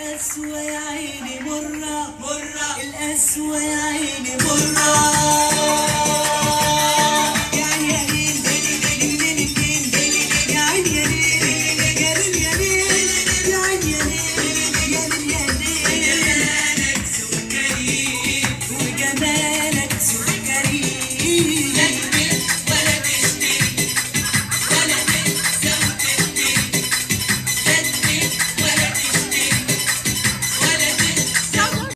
القسوة يا عيني مرة مرة. القسوة يا عيني مرة.